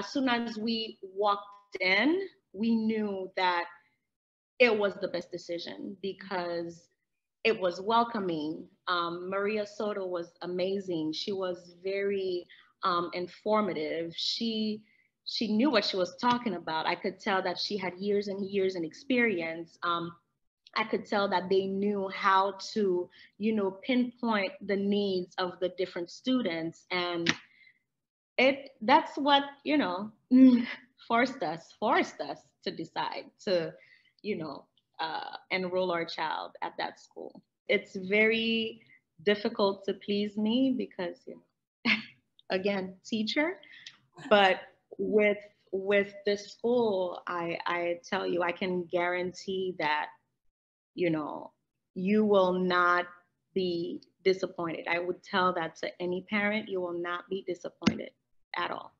as soon as we walked in, we knew that it was the best decision because it was welcoming. Um, Maria Soto was amazing. She was very um, informative. She she knew what she was talking about. I could tell that she had years and years and experience. Um, I could tell that they knew how to, you know, pinpoint the needs of the different students, and it that's what you know forced us forced us to decide to, you know, uh, enroll our child at that school. It's very difficult to please me because, you know, again, teacher, but with with this school, I I tell you, I can guarantee that, you know, you will not be disappointed. I would tell that to any parent, you will not be disappointed at all.